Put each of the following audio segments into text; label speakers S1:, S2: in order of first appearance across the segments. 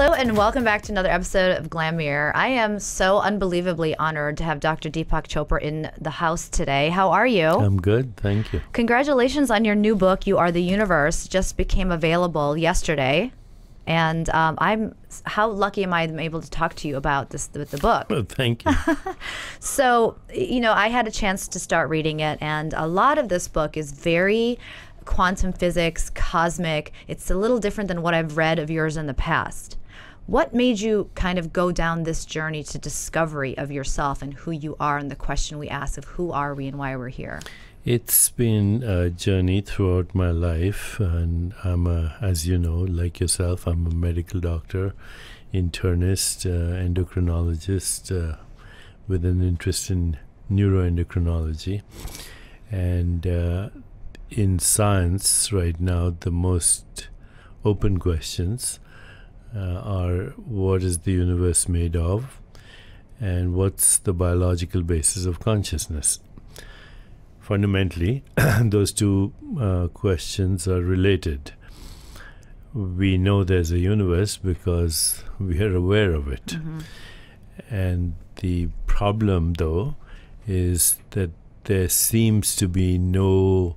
S1: Hello and welcome back to another episode of GlamMir. I am so unbelievably honored to have Dr. Deepak Chopra in the house today. How are you?
S2: I'm good, thank you.
S1: Congratulations on your new book, You Are the Universe, just became available yesterday. And um, I'm how lucky am I I'm able to talk to you about this with the book.
S2: Thank you.
S1: So, you know, I had a chance to start reading it, and a lot of this book is very quantum physics, cosmic. It's a little different than what I've read of yours in the past. What made you kind of go down this journey to discovery of yourself and who you are, and the question we ask of who are we and why we're here?
S2: It's been a journey throughout my life, and I'm a, as you know, like yourself, I'm a medical doctor, internist, uh, endocrinologist uh, with an interest in neuroendocrinology. And uh, in science, right now, the most open questions are what is the universe made of, and what's the biological basis of consciousness? fundamentally, those two uh, questions are related. We know there's a universe because we are aware of it. And the problem, though, is that there seems to be no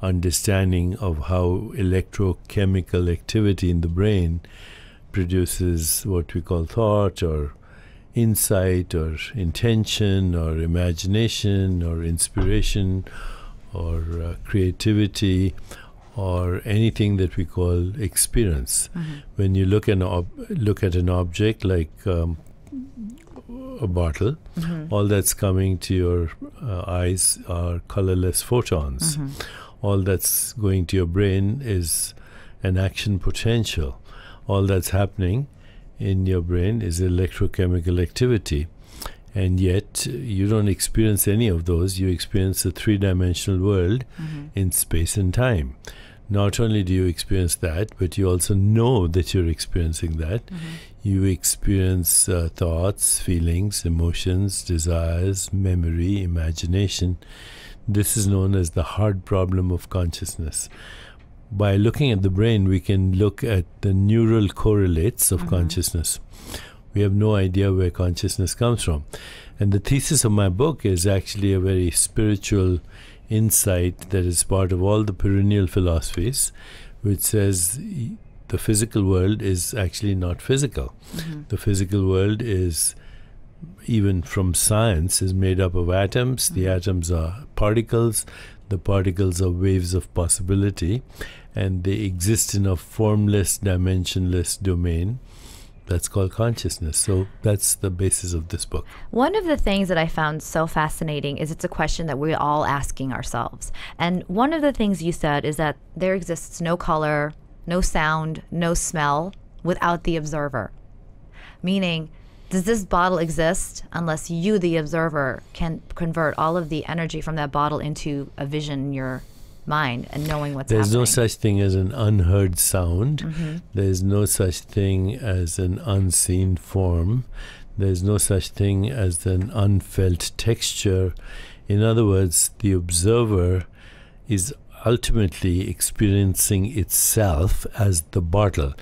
S2: understanding of how electrochemical activity in the brain produces what we call thought or insight or intention or imagination or inspiration or uh, creativity or anything that we call experience. When you look an ob- look at an object like um, a bottle, all that's coming to your uh, eyes are colorless photons. All that's going to your brain is an action potential. All that's happening in your brain is electrochemical activity. And yet, you don't experience any of those. You experience a three dimensional world in space and time. Not only do you experience that, but you also know that you're experiencing that. You experience uh, thoughts, feelings, emotions, desires, memory, imagination. This is known as the hard problem of consciousness by looking at the brain, we can look at the neural correlates of mm-hmm. consciousness. We have no idea where consciousness comes from. And the thesis of my book is actually a very spiritual insight that is part of all the perennial philosophies, which says the physical world is actually not physical. Mm-hmm. The physical world is even from science is made up of atoms the mm-hmm. atoms are particles the particles are waves of possibility and they exist in a formless dimensionless domain that's called consciousness so that's the basis of this book
S1: One of the things that I found so fascinating is it's a question that we're all asking ourselves. And one of the things you said is that there exists no color, no sound, no smell without the observer. Meaning, does this bottle exist unless you, the observer, can convert all of the energy from that bottle into a vision in your mind and knowing what's
S2: there's no such thing as an unheard sound. Mm-hmm. There's no such thing as an unseen form. There's no such thing as an unfelt texture. In other words the observer is ultimately experiencing itself as the bottle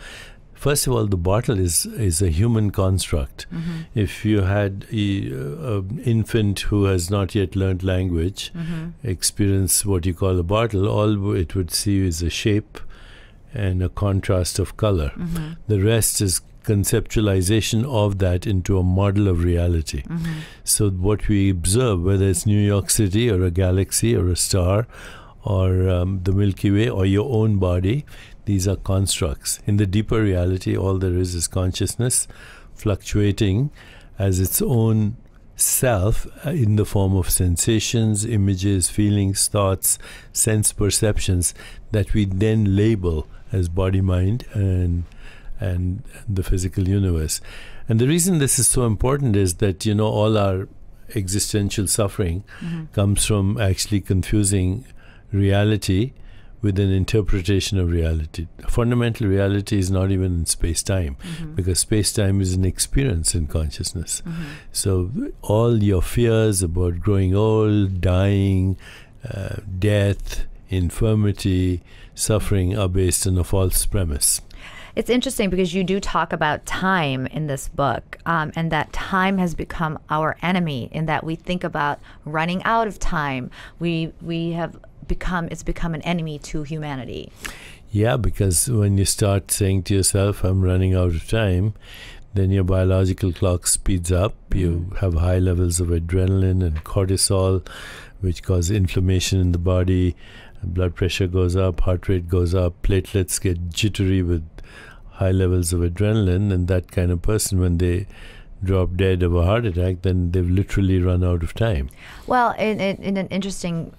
S2: first of all the bottle is is a human construct. Mm-hmm. If you had uh, an infant who has not yet learned language mm-hmm. experience what you call a bottle all it would see is a shape and a contrast of color. Mm-hmm. The rest is conceptualization of that into a model of reality. So what we observe whether it's new york city or a galaxy or a star or um, the milky way or your own body these are constructs in the deeper reality all there is is consciousness fluctuating as its own self uh, in the form of sensations, images, feelings, thoughts, sense perceptions that we then label as body mind and and the physical universe. And the reason this is so important is that you know all our existential suffering comes from actually confusing reality with an interpretation of reality. Fundamental reality is not even in space time because space time is an experience in consciousness. So, all your fears about growing old, dying, uh, death, infirmity, suffering are based on a false premise.
S1: It's interesting because you do talk about time in this book, um, and that time has become our enemy. In that we think about running out of time, we we have become it's become an enemy to humanity.
S2: Yeah, because when you start saying to yourself, "I'm running out of time," then your biological clock speeds up. You mm-hmm. have high levels of adrenaline and cortisol, which cause inflammation in the body. Blood pressure goes up, heart rate goes up, platelets get jittery with high levels of adrenaline, and that kind of person, when they drop dead of a heart attack, then they've literally run out of time.
S1: Well, in, in, in an interesting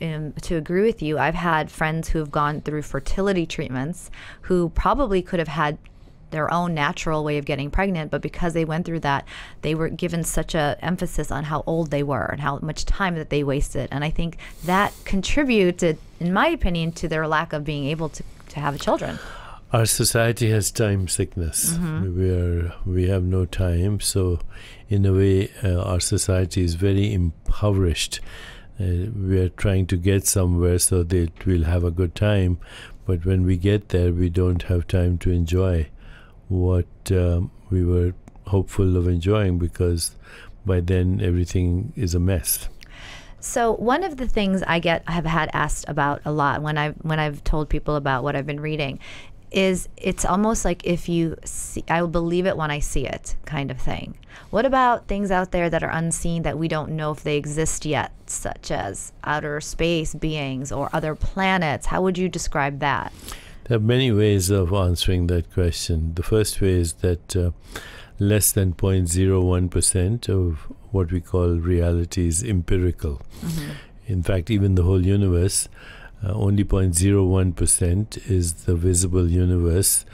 S1: um, to agree with you, I've had friends who have gone through fertility treatments who probably could have had their own natural way of getting pregnant, but because they went through that, they were given such a emphasis on how old they were and how much time that they wasted. And I think that contributed, in my opinion, to their lack of being able to, to have children.
S2: Our society has time sickness.
S1: Mm-hmm.
S2: We are we have no time, so in a way, uh, our society is very impoverished. Uh, we are trying to get somewhere so that we'll have a good time, but when we get there, we don't have time to enjoy what um, we were hopeful of enjoying because by then everything is a mess.
S1: So one of the things I get have had asked about a lot when I when I've told people about what I've been reading is it's almost like if you see I will believe it when I see it kind of thing. What about things out there that are unseen that we don't know if they exist yet, such as outer space beings or other planets? How would you describe that?
S2: There are many ways of answering that question. The first way is that uh, less than 0.01% of what we call reality is empirical. In fact, even the whole universe, uh, only 0.01% is the visible universe,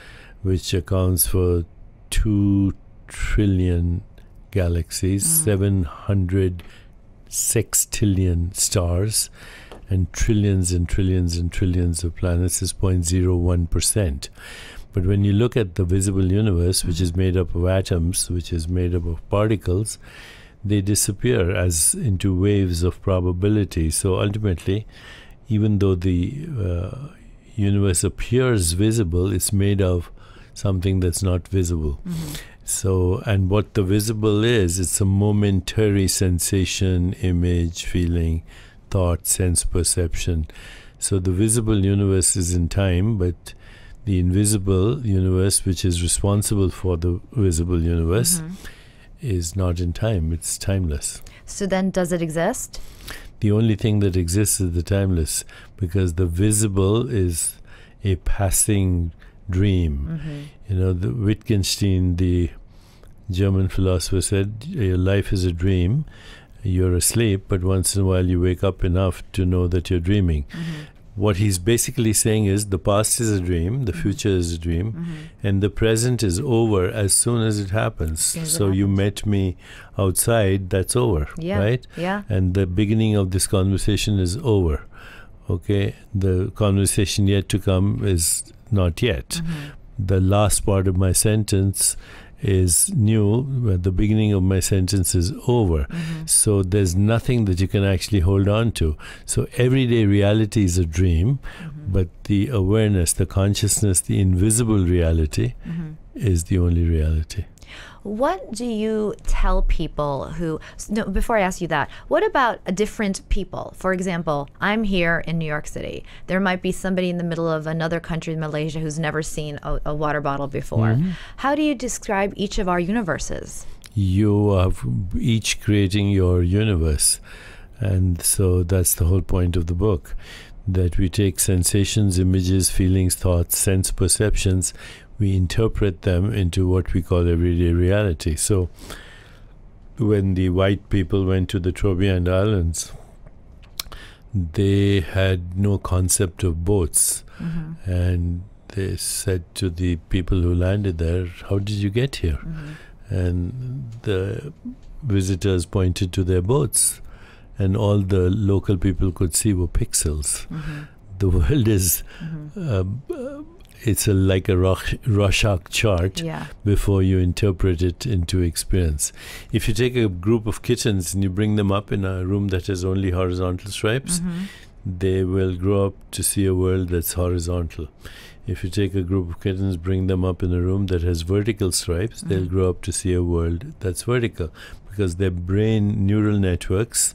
S2: which accounts for 2 trillion galaxies, 700 sextillion stars, and trillions and trillions and trillions of planets is 0.01%. But when you look at the visible universe, which is made up of atoms, which is made up of particles, they disappear as into waves of probability. So ultimately, even though the uh, universe appears visible, it's made of something that's not visible. So, and what the visible is, it's a momentary sensation, image, feeling, thought, sense, perception. So, the visible universe is in time, but the invisible universe, which is responsible for the visible universe, is not in time. It's timeless.
S1: So then does it exist?
S2: The only thing that exists is the timeless, because the visible is a passing dream. Mm-hmm. You know, the Wittgenstein, the German philosopher, said, Your life is a dream. You're asleep, but once in a while you wake up enough to know that you're dreaming. Mm-hmm. What he's basically saying is the past is a dream, the mm-hmm. future is a dream, mm-hmm. and the present is over as soon as it happens.
S1: as it
S2: so you met me outside, that's over,
S1: Yeah.
S2: right?
S1: Yeah.
S2: and the beginning of this conversation is over. Okay, the conversation yet to come is not yet. Mm-hmm. The last part of my sentence is new, but the beginning of my sentence is over. Mm-hmm. So there's nothing that you can actually hold on to. So everyday reality is a dream, mm-hmm. but the awareness, the consciousness, the invisible reality mm-hmm. is the only reality.
S1: What do you tell people who? No, before I ask you that, what about a different people? For example, I'm here in New York City. There might be somebody in the middle of another country, Malaysia, who's never seen a, a water bottle before. Mm-hmm. How do you describe each of our universes?
S2: you are each creating your universe. And so that's the whole point of the book that we take sensations, images, feelings, thoughts, sense perceptions, we interpret them into what we call everyday reality. So when the white people went to the Trobriand Islands, they had no concept of boats. Mm-hmm. And they said to the people who landed there, How did you get here? Mm-hmm. and the visitors pointed to their boats and all the local people could see were pixels mm-hmm. the world is uh, it's a, like a Rorschach chart
S1: Yeah.
S2: before you interpret it into experience. If you take a group of kittens and you bring them up in a room that has only horizontal stripes, they will grow up to see a world that's horizontal. If you take a group of kittens, bring them up in a room that has vertical stripes, they'll
S1: Mhm.
S2: grow up to see a world that's vertical because their brain neural networks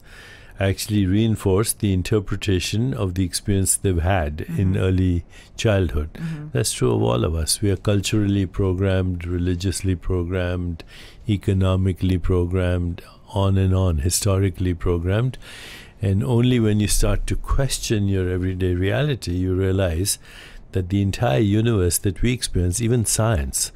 S2: actually reinforce the interpretation of the experience they've had in
S1: Mhm.
S2: early childhood.
S1: Mhm.
S2: That's true of all of us. We are culturally programmed, religiously programmed, economically programmed, on and on, historically programmed. And only when you start to question your everyday reality, you realize that the entire universe that we experience, even science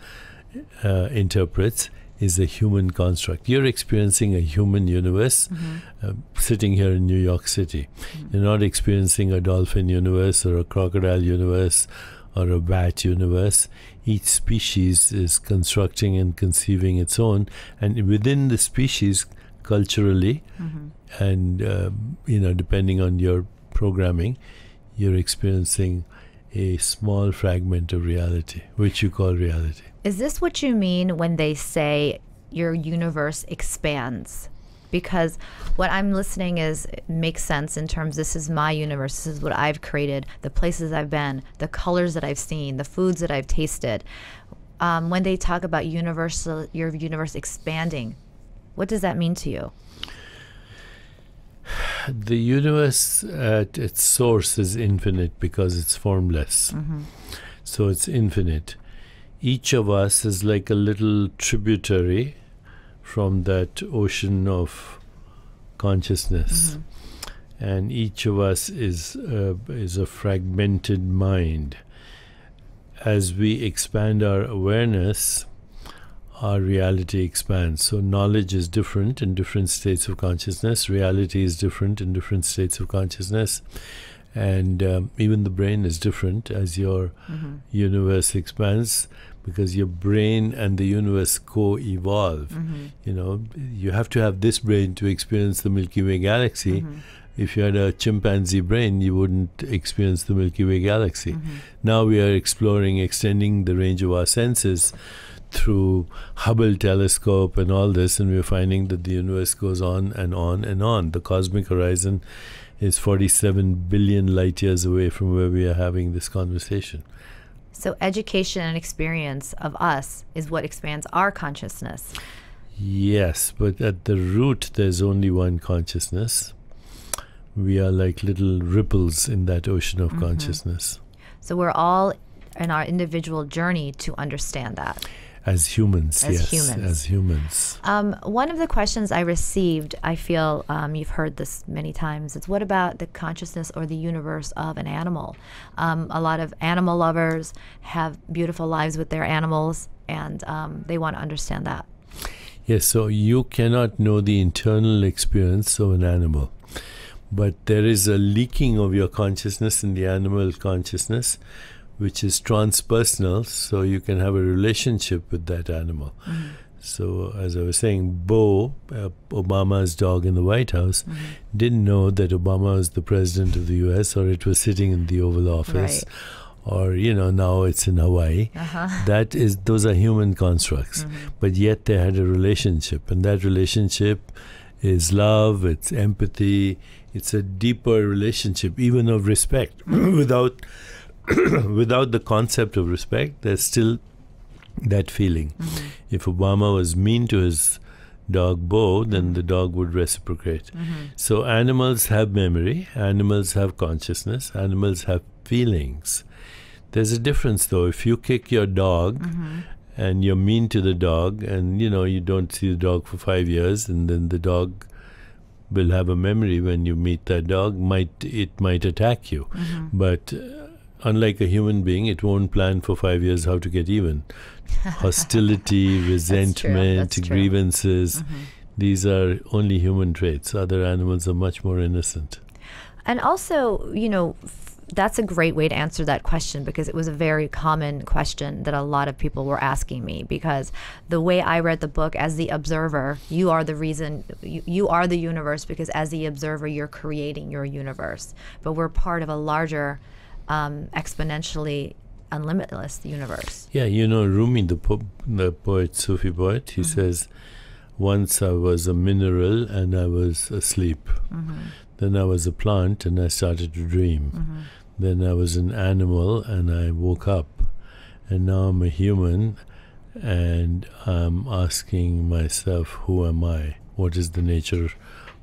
S2: uh, interprets, is a human construct. You're experiencing a human universe
S1: Mhm.
S2: uh, sitting here in New York City.
S1: Mhm.
S2: You're not experiencing a dolphin universe or a crocodile universe or a bat universe. Each species is constructing and conceiving its own, and within the species, culturally,
S1: Mhm.
S2: and um, you know, depending on your programming, you're experiencing a small fragment of reality, which you call reality.
S1: Is this what you mean when they say your universe expands? Because what I'm listening is makes sense in terms this is my universe, this is what I've created, the places I've been, the colors that I've seen, the foods that I've tasted. Um, when they talk about universal, your universe expanding, what does that mean to you?
S2: The universe at its source is infinite because it's formless.
S1: Mm-hmm.
S2: So it's infinite. Each of us is like a little tributary from that ocean of consciousness. And each of us is uh, is a fragmented mind. As we expand our awareness, our reality expands. So knowledge is different in different states of consciousness. Reality is different in different states of consciousness, and um, even the brain is different as your
S1: Mm-hmm.
S2: universe expands because your brain and the universe co-evolve.
S1: Mm-hmm.
S2: You know, you have to have this brain to experience the Milky Way galaxy.
S1: Mm-hmm.
S2: If you had a chimpanzee brain, you wouldn't experience the Milky Way galaxy.
S1: Mm-hmm.
S2: Now we are exploring, extending the range of our senses through Hubble telescope and all this, and we're finding that the universe goes on and on and on. The cosmic horizon is 47 billion light years away from where we are having this conversation.
S1: So, education and experience of us is what expands our consciousness.
S2: Yes, but at the root, there's only one consciousness. We are like little ripples in that ocean of
S1: Mhm.
S2: consciousness
S1: So, we're all in our individual journey to understand that.
S2: As humans.
S1: As
S2: yes,
S1: humans.
S2: as humans.
S1: Um, one of the questions I received, I feel um, you've heard this many times, it's what about the consciousness or the universe of an animal? Um, a lot of animal lovers have beautiful lives with their animals, and um, they want to understand that.
S2: Yes, so you cannot know the internal experience of an animal, but there is a leaking of your consciousness in the animal consciousness, which is transpersonal, so you can have a relationship with that animal. So, as I was saying, Bo, uh, Obama's dog in the White House, didn't know that Obama was the president of the US or it was sitting in the Oval Office. Or, you know, now it's in Hawaii.
S1: Uh-huh.
S2: That is, those are human constructs
S1: Mhm.
S2: but yet they had a relationship and that relationship is love it's empathy it's a deeper relationship even of respect without without the concept of respect there's still that feeling
S1: Mhm.
S2: if obama was mean to his dog bo then the dog would reciprocate
S1: Mhm.
S2: so animals have memory animals have consciousness animals have feelings there's a difference though if you kick your dog
S1: Mhm.
S2: and you're mean to the dog and you know you don't see the dog for five years and then the dog will have a memory when you meet that dog might it might attack you
S1: Mhm.
S2: but uh, unlike a human being it won't plan for five years how to get even hostility resentment
S1: That's true.
S2: grievances
S1: Mhm.
S2: these are only human traits other animals are much more innocent
S1: And also, you know, that's a great way to answer that question because it was a very common question that a lot of people were asking me. Because the way I read the book, as the observer, you are the reason, you, you are the universe because as the observer, you're creating your universe. But we're part of a larger, um, exponentially unlimitless universe.
S2: Yeah, you know, Rumi, the, po- the poet, Sufi poet, he
S1: Mhm.
S2: says, Once I was a mineral and I was asleep.
S1: Mm-hmm.
S2: Then I was a plant and I started to dream.
S1: Mm-hmm.
S2: Then I was an animal and I woke up. And now I'm a human and I'm asking myself, who am I? What is the nature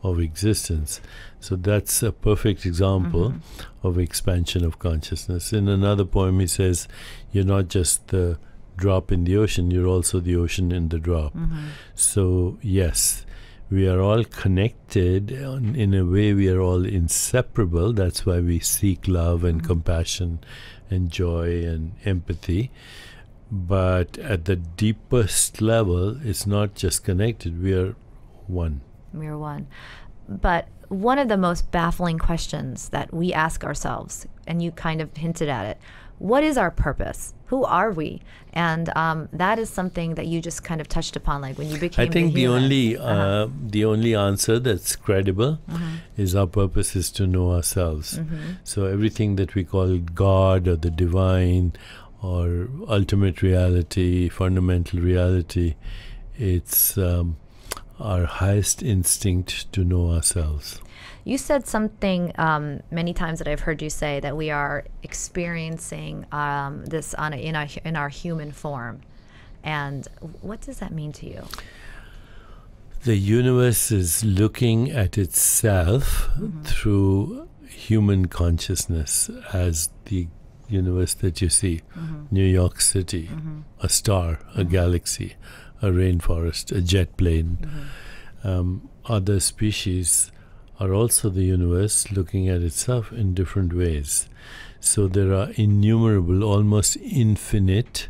S2: of existence? So that's a perfect example
S1: Mm-hmm.
S2: of expansion of consciousness. In another poem, he says, You're not just the drop in the ocean, you're also the ocean in the drop.
S1: Mm-hmm.
S2: So, yes, we are all connected. In a way, we are all inseparable. That's why we seek love and
S1: Mhm.
S2: compassion and joy and empathy. But at the deepest level, it's not just connected, we are one.
S1: We're one. But one of the most baffling questions that we ask ourselves, and you kind of hinted at it, what is our purpose? Who are we? And um, that is something that you just kind of touched upon, like when you became.
S2: I think the, only uh,
S1: Uh-huh.
S2: the only answer that's credible
S1: Mhm.
S2: is our purpose is to know ourselves.
S1: Mhm.
S2: So everything that we call God or the divine or ultimate reality, fundamental reality, it's um, our highest instinct to know ourselves.
S1: You said something um, many times that I've heard you say that we are experiencing um, this on a, in our in our human form, and what does that mean to you?
S2: The universe is looking at itself through human consciousness as the universe that you see. New York City, a star, a galaxy, a rainforest, a jet plane. Um, other species are also the universe looking at itself in different ways. So there are innumerable, almost infinite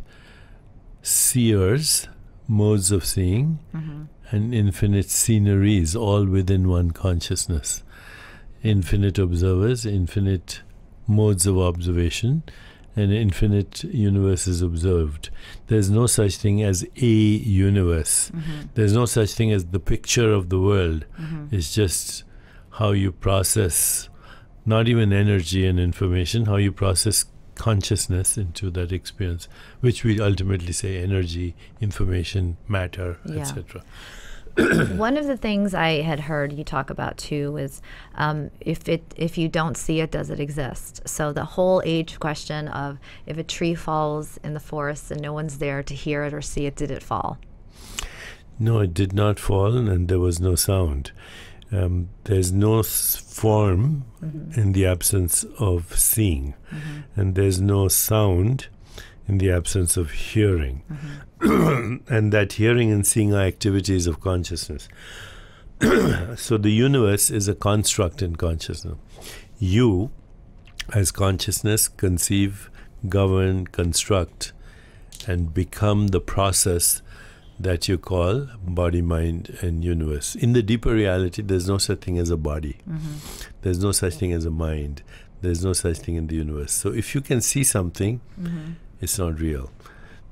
S2: seers, modes of seeing, mm-hmm. and infinite sceneries all within one consciousness. Infinite observers, infinite modes of observation, and infinite universes observed. There's no such thing as a universe. Mm-hmm. There's no such thing as the picture of the world. Mm-hmm. It's just how you process not even energy and information, how you process consciousness into that experience, which we ultimately say energy, information, matter,
S1: Yeah.
S2: etc.
S1: One of the things I had heard you talk about too is um, if it if you don't see it, does it exist? So the whole age question of if a tree falls in the forest and no one's there to hear it or see it, did it fall?
S2: No, it did not fall, and there was no sound. Um, there's no form mm-hmm. in the absence of seeing, mm-hmm. and there's no sound in the absence of hearing. Mm-hmm. and that hearing and seeing are activities of consciousness. so the universe is a construct in consciousness. You, as consciousness, conceive, govern, construct, and become the process that you call body, mind, and universe. In the deeper reality, there's no such thing as a body. Mm-hmm. There's no such thing as a mind. There's no such thing in the universe. So if you can see something, mm-hmm. it's not real.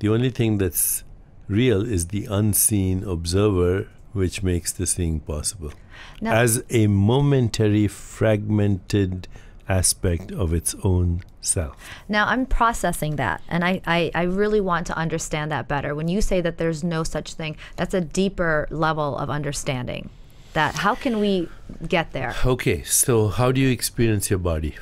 S2: The only thing that's real is the unseen observer, which makes the seeing possible.
S1: Now,
S2: As a momentary, fragmented aspect of its own self.
S1: now I'm processing that, and I, I, I really want to understand that better. When you say that there's no such thing, that's a deeper level of understanding. That how can we get there?
S2: Okay, so how do you experience your body?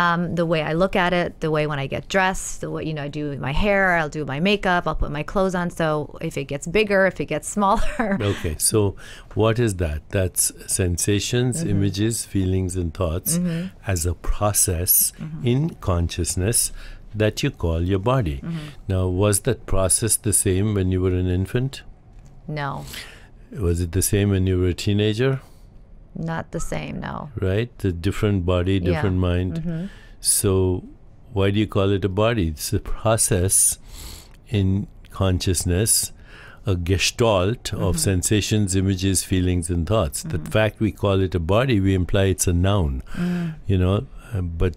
S1: Um, the way I look at it, the way when I get dressed, the way you know I do my hair, I'll do my makeup, I'll put my clothes on. So if it gets bigger, if it gets smaller,
S2: Okay, so what is that? That's sensations,
S1: Mm-hmm.
S2: images, feelings, and thoughts as a process
S1: Mm-hmm.
S2: in consciousness that you call your body.
S1: Mm-hmm.
S2: Now, was that process the same when you were an infant?
S1: no,
S2: Was it the same when you were a teenager?
S1: Not the same. No,
S2: Right? The different body,
S1: Yeah.
S2: different mind.
S1: hmm
S2: So, why do you call it a body? It's a process in consciousness, a gestalt of sensations, images, feelings, and thoughts. The fact we call it a body, we imply it's a noun, you know, uh, but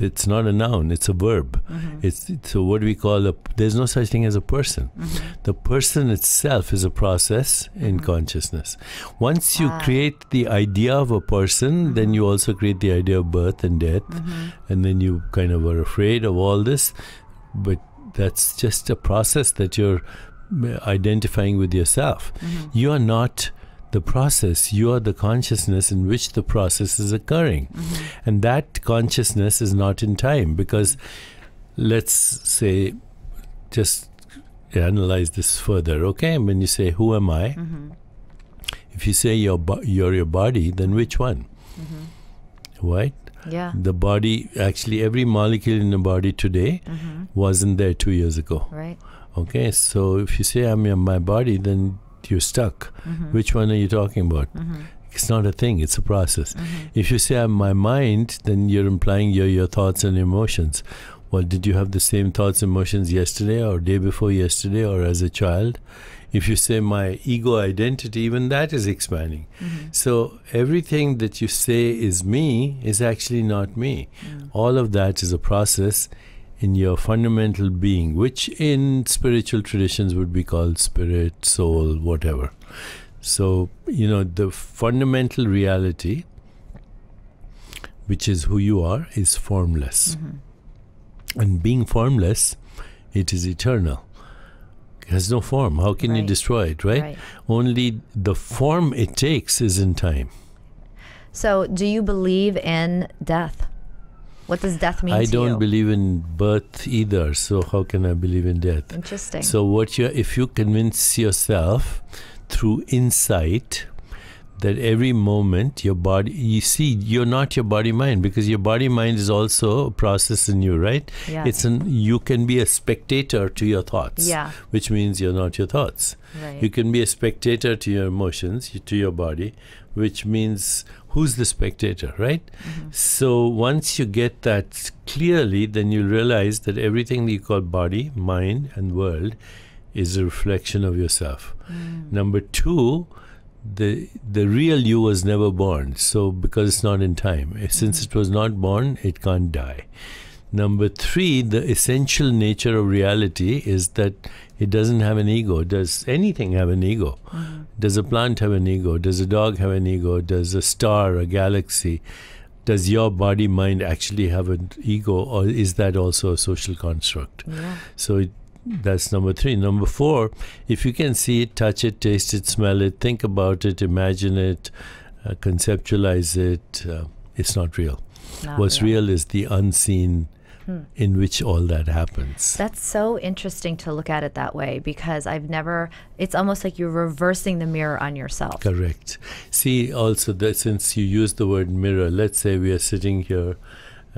S2: it's not a noun, it's a verb. Mm-hmm. It's, it's so what we call a, there's no such thing as a person. Mm-hmm. The person itself is a process in mm-hmm. consciousness. Once you
S1: Ah.
S2: create the idea of a person, then you also create the idea of birth and death, and then you kind of are afraid of all this. But that's just a process that you're uh, identifying with yourself. You are not the process. You are the consciousness in which the process is occurring. Mm-hmm. And that consciousness is not in time because let's say, just analyze this further, okay? When you say, Who am I? Mm-hmm. If you say you're, bo- you're your body, then which one? Mm-hmm. Right?
S1: Yeah.
S2: The body, actually, every molecule in the body today
S1: Mm-hmm.
S2: wasn't there two years ago.
S1: Right.
S2: Okay, so if you say I'm in my body, then you're stuck.
S1: Mm-hmm.
S2: Which one are you talking about? Mm-hmm. It's not a thing, it's a process. Mm-hmm. If you say I'm my mind, then you're implying you're your thoughts and emotions. Well, did you have the same thoughts and emotions yesterday or day before yesterday or as a child? If you say my ego identity, even that is expanding. Mm-hmm. So everything that you say is me is actually not me. Mm. All of that is a process in your fundamental being, which in spiritual traditions would be called spirit, soul, whatever. So, you know, the fundamental reality, which is who you are, is formless. Mm-hmm. And being formless, it is eternal. It has no form. How can you destroy it, right?
S1: Right.
S2: Only the form it takes is in time.
S1: So, do you believe in death? What does death mean
S2: I don't
S1: you?
S2: believe in birth either, so how can I believe in death?
S1: Interesting.
S2: So what you if you convince yourself through insight that every moment your body you see you're not your body mind because your body mind is also a process in you right
S1: Yeah.
S2: it's an you can be a spectator to your thoughts
S1: Yeah.
S2: which means you're not your thoughts
S1: right.
S2: you can be a spectator to your emotions to your body which means who's the spectator right Hmm. so once you get that clearly then you realize that everything that you call body mind and world is a reflection of yourself number two the the real you was never born so because it's not in time since it was not born it can't die Number three, the essential nature of reality is that it doesn't have an ego. Does anything have an ego? Mm-hmm. Does a plant have an ego? Does a dog have an ego? Does a star, a galaxy? Does your body mind actually have an ego, or is that also a social construct?
S1: yeah.
S2: So it, that's number three. Number four, if you can see it, touch it, taste it, smell it, think about it, imagine it, uh, conceptualize it, uh, it's not real.
S1: Not
S2: What's
S1: real.
S2: real is the unseen
S1: Hmm.
S2: in which all that happens.
S1: That's so interesting to look at it that way because I've never, it's almost like you're reversing the mirror on yourself.
S2: Correct. See, also that since you use the word mirror, let's say we are sitting here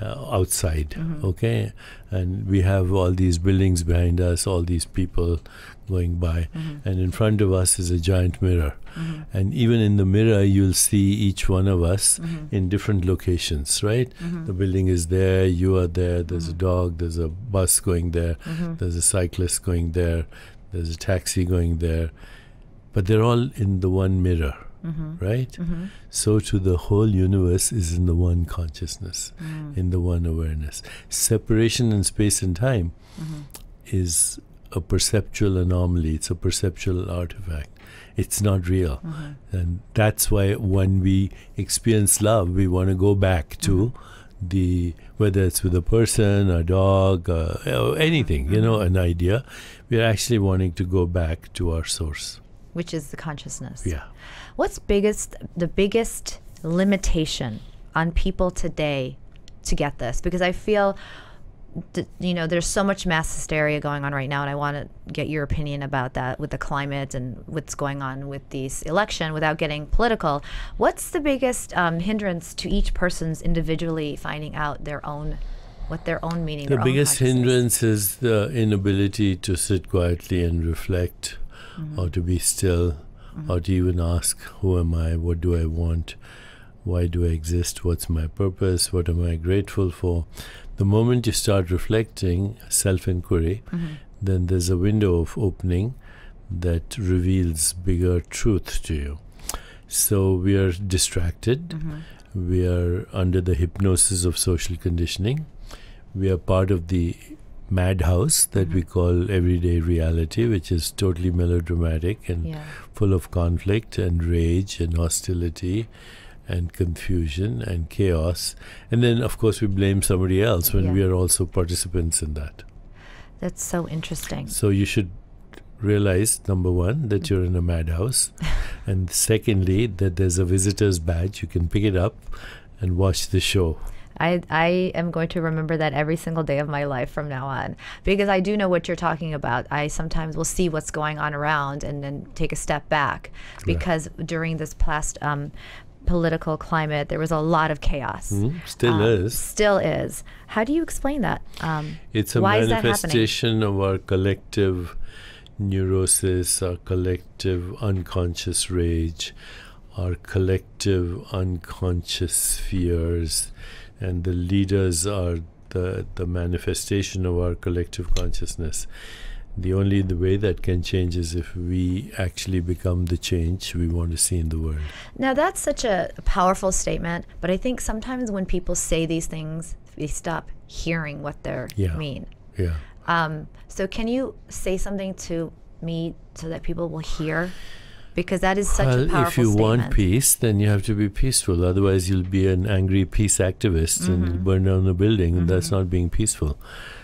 S2: uh, outside,
S1: Mm-hmm.
S2: okay, and we have all these buildings behind us, all these people going by,
S1: Mm-hmm.
S2: and in front of us is a giant mirror. And even in the mirror, you'll see each one of us
S1: Mm-hmm.
S2: in different locations, right? The building is there, you are there, there's a
S1: Mm-hmm.
S2: dog, there's a bus going there, there's a cyclist going there, there's a taxi going there. But they're all in the one mirror,
S1: Mm-hmm.
S2: right? So to the whole universe is in the one consciousness,
S1: Mm.
S2: in the one awareness. Separation in space and time is a perceptual anomaly, it's a perceptual artifact. It's not real. And that's why when we experience love, we want to go back to the whether it's with a person, a dog, uh, or anything, you know, an idea. We're actually wanting to go back to our source.
S1: Which is the consciousness.
S2: Yeah.
S1: What's biggest the biggest limitation on people today to get this? Because I feel th- you know there's so much mass hysteria going on right now and I want to get your opinion about that with the climate and what's going on with this election without getting political. What's the biggest um, hindrance to each person's individually finding out their own what their own meaning
S2: The biggest hindrance is the inability to sit quietly and reflect, or to be still, or to even ask, Who am I? What do I want? Why do I exist? What's my purpose? What am I grateful for? The moment you start reflecting, self inquiry, mm-hmm. then there's a window of opening that reveals bigger truth to you. So we are distracted. Mm-hmm. We are under the hypnosis of social conditioning. We are part of the madhouse that we mm-hmm. call everyday reality, which is totally melodramatic and
S1: Yeah.
S2: full of conflict and rage and hostility and confusion and chaos. And then, of course, we blame somebody else when
S1: Yeah.
S2: we are also participants in that.
S1: That's so interesting.
S2: So you should realize number one that mm-hmm. you're in a madhouse, and secondly that there's a visitor's badge. You can pick it up and watch the show.
S1: I, I am going to remember that every single day of my life from now on because I do know what you're talking about. I sometimes will see what's going on around and then take a step back because during this past um, political climate, there was a lot of chaos.
S2: Mm, still
S1: Um,
S2: is.
S1: Still is. How do you explain that? Um,
S2: It's a
S1: why is that happening?
S2: manifestation of our collective neurosis, our collective unconscious rage, our collective unconscious fears, and the leaders are the, the manifestation of our collective consciousness. The only the way that can change is if we actually become the change we want to see in the world.
S1: Now, that's such a powerful statement, but I think sometimes when people say these things, they stop hearing what they are
S2: Yeah.
S1: mean.
S2: Yeah.
S1: Um, so, can you say something to me so that people will hear? Because that is such a
S2: Well,
S1: powerful
S2: if you
S1: statement.
S2: want peace, then you have to be peaceful. Otherwise, you'll be an angry peace activist
S1: Mm-hmm.
S2: and you'll burn down a building, and that's not being peaceful.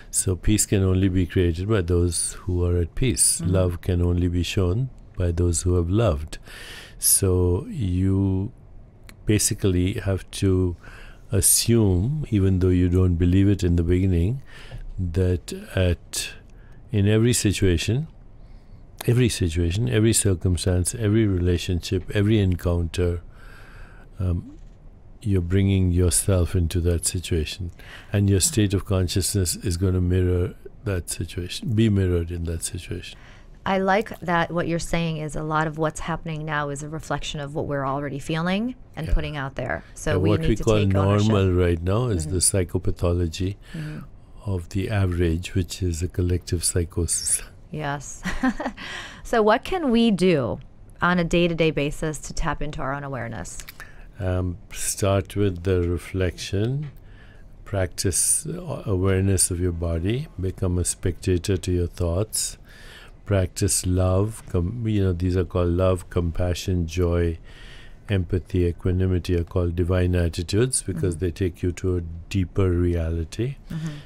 S2: So, peace can only be created by those who are at peace.
S1: Mm-hmm.
S2: Love can only be shown by those who have loved. So, you basically have to assume, even though you don't believe it in the beginning, that at in every situation, every situation, every circumstance, every relationship, every encounter, um, you're bringing yourself into that situation, and your state of consciousness is going to mirror that situation, be mirrored in that situation.
S1: I like that what you're saying is a lot of what's happening now is a reflection of what we're already feeling and
S2: Yeah.
S1: putting out there. So
S2: Uh,
S1: we
S2: what
S1: need
S2: we
S1: to
S2: call
S1: take
S2: normal
S1: ownership. Mm-hmm.
S2: right now is the psychopathology of the average, which is a collective psychosis.
S1: Yes. so, what can we do on a day to day basis to tap into our own awareness?
S2: Um, start with the reflection, practice uh, awareness of your body, become a spectator to your thoughts, practice love. Com- you know, these are called love, compassion, joy, empathy, equanimity are called divine attitudes because they take you to a deeper reality.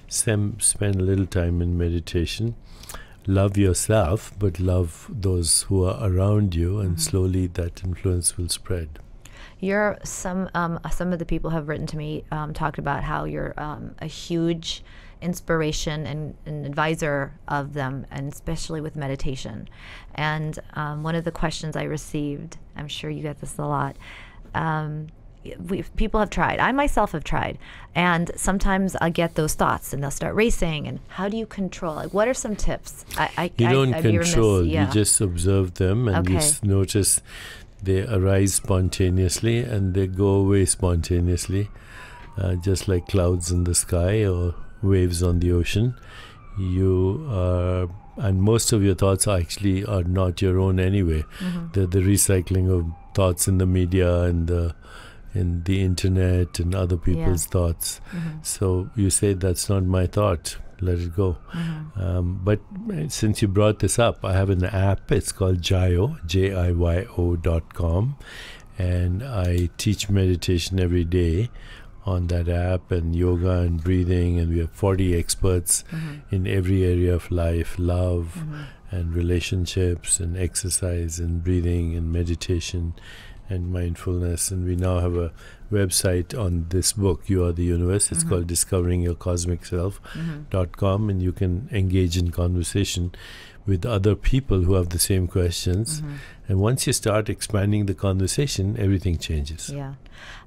S2: Sem- spend a little time in meditation. Love yourself, but love those who are around you, and slowly that influence will spread.
S1: You're some um, some of the people have written to me um, talked about how you're um, a huge inspiration and an advisor of them, and especially with meditation. And um, one of the questions I received, I'm sure you get this a lot. We, people have tried. I myself have tried, and sometimes I get those thoughts, and they'll start racing. And how do you control? Like, what are some tips? I, I
S2: You don't
S1: I'd be remiss-
S2: control,
S1: yeah.
S2: you just observe them and you
S1: Okay.
S2: s- notice they arise spontaneously and they go away spontaneously, uh, just like clouds in the sky or waves on the ocean. You are, and most of your thoughts are actually are not your own anyway.
S1: Mm-hmm.
S2: They're the recycling of thoughts in the media and the in the internet and other people's thoughts.
S1: Mm-hmm.
S2: So you say that's not my thought. Let it go.
S1: Mm-hmm.
S2: Um, but since you brought this up, I have an app. It's called Jiyo, J I Y O dot com, and I teach meditation every day on that app and yoga and breathing. And we have 40 experts
S1: Mm-hmm.
S2: in every area of life, love and relationships and exercise and breathing and meditation and mindfulness. And we now have a website on this book, You Are the Universe. It's
S1: Mhm.
S2: called Discovering Your Cosmic Self
S1: Mhm.
S2: dot com and you can engage in conversation with other people who have the same questions
S1: Mhm.
S2: and once you start expanding the conversation everything changes
S1: Yeah.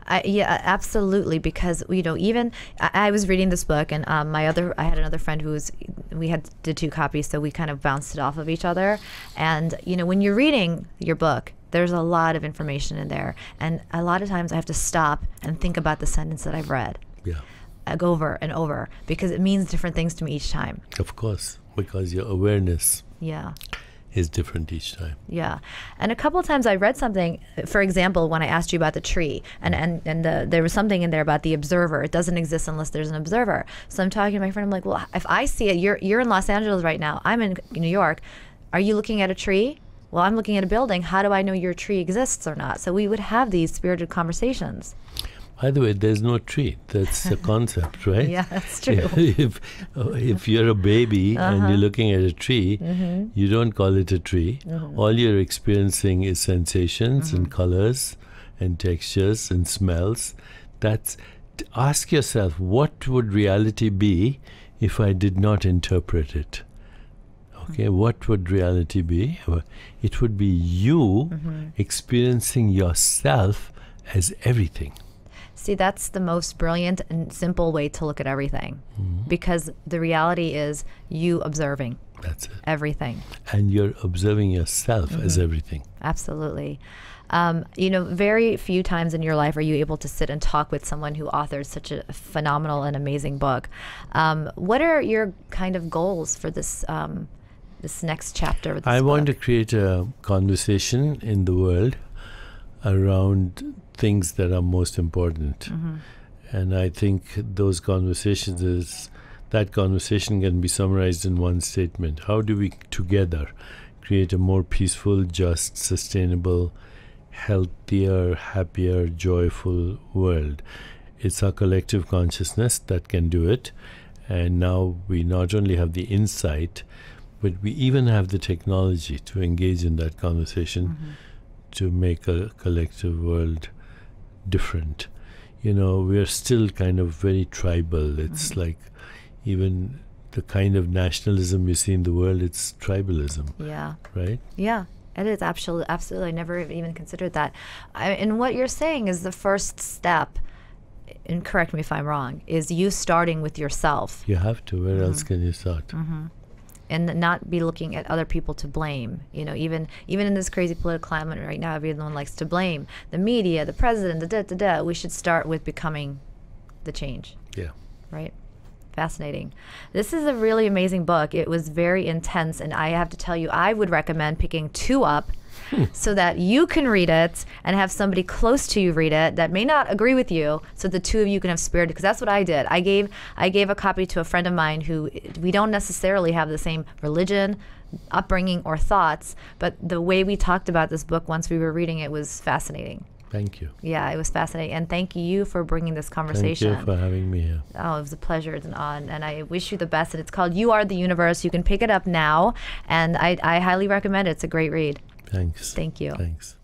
S1: I, yeah, absolutely. Because you know, even I, I was reading this book, and um, my other, I had another friend who was, we had did two copies, so we kind of bounced it off of each other. And you know, when you're reading your book, there's a lot of information in there, and a lot of times I have to stop and think about the sentence that I've read,
S2: yeah
S1: uh, go over and over, because it means different things to me each time.
S2: of course because your awareness
S1: Yeah.
S2: is different each time
S1: Yeah, and a couple of times I read something. For example, when I asked you about the tree, and and and the, there was something in there about the observer. It doesn't exist unless there's an observer. So I'm talking to my friend. I'm like, well, if I see it, you're you're in Los Angeles right now. I'm in New York. Are you looking at a tree? Well, I'm looking at a building. How do I know your tree exists or not? So we would have these spirited conversations.
S2: By the way, there's no tree. That's a concept, right?
S1: Yeah, that's true.
S2: if if you're a baby and
S1: Uh-huh.
S2: you're looking at a tree,
S1: Mm-hmm.
S2: you don't call it a tree. All you're experiencing is sensations
S1: Mm-hmm.
S2: and colors and textures and smells. That's ask yourself what would reality be if I did not interpret it. Okay,
S1: Mm-hmm.
S2: what would reality be? It would be you
S1: Mm-hmm.
S2: experiencing yourself as everything.
S1: See, that's the most brilliant and simple way to look at everything
S2: Mm-hmm.
S1: because the reality is you observing
S2: That's it.
S1: everything.
S2: And you're observing yourself as
S1: Mm-hmm.
S2: everything.
S1: Absolutely. Um, you know, very few times in your life are you able to sit and talk with someone who authored such a phenomenal and amazing book. Um, what are your kind of goals for this um, this next chapter? This
S2: I want to create a conversation in the world around things that are most important.
S1: Mm-hmm.
S2: And I think those conversations is that conversation can be summarized in one statement. How do we together create a more peaceful, just, sustainable, healthier, happier, joyful world? It's our collective consciousness that can do it. And now we not only have the insight, but we even have the technology to engage in that conversation mm-hmm. to make a collective world different. You know, we are still kind of very tribal. It's mm-hmm. like even the kind of nationalism you see in the world, it's tribalism,
S1: Yeah.
S2: right?
S1: Yeah, it is absolutely absolutely. I never even considered that. I, and what you're saying is the first step. And correct me if I'm wrong. Is you starting with yourself
S2: You have to. Where else mm-hmm. can you start?
S1: And not be looking at other people to blame. You know, even even in this crazy political climate right now, everyone likes to blame the media, the president, the da da da. We should start with becoming the change.
S2: Yeah.
S1: right? Fascinating. This is a really amazing book. It was very intense, and I have to tell you, I would recommend picking two up so that you can read it and have somebody close to you read it that may not agree with you, so the two of you can have spirit. Because that's what I did. I gave I gave a copy to a friend of mine who we don't necessarily have the same religion, upbringing, or thoughts, but the way we talked about this book once we were reading it was fascinating.
S2: Thank you.
S1: Yeah, it was fascinating, and thank you for bringing this conversation.
S2: Thank you for having me here.
S1: Oh, it was a pleasure. It's an honor, and I wish you the best. And it's called "You Are the Universe." You can pick it up now, and I, I highly recommend it. It's a great read.
S2: Thanks.
S1: Thank you.
S2: Thanks.